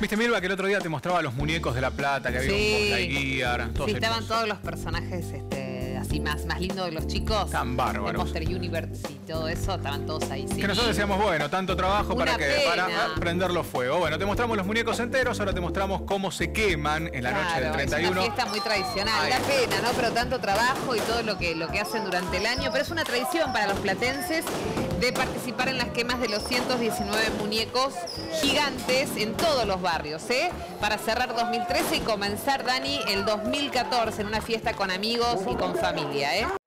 Viste, Milva, que el otro día te mostraba los muñecos de La Plata, que había Sí. un Lightyear, todos Sí, estaban hermosos. todos los personajes este, así más, más lindos de los chicos. Tan bárbaros. Monster Universe y todo eso, estaban todos ahí. sí. Que nosotros decíamos, bueno, tanto trabajo Una para que pena. para prenderlo fuego. Bueno, te mostramos los muñecos enteros, ahora te mostramos cómo se queman en la noche del Claro, 31. Es una fiesta muy tradicional, da pena, ¿no? Pero tanto trabajo y todo lo que, lo que hacen durante el año. Pero es una tradición para los platenses de participar en las quemas de los 119 muñecos gigantes en todos los barrios, ¿eh? Para cerrar 2013 y comenzar, Dani, el 2014 en una fiesta con amigos y con familia, ¿eh?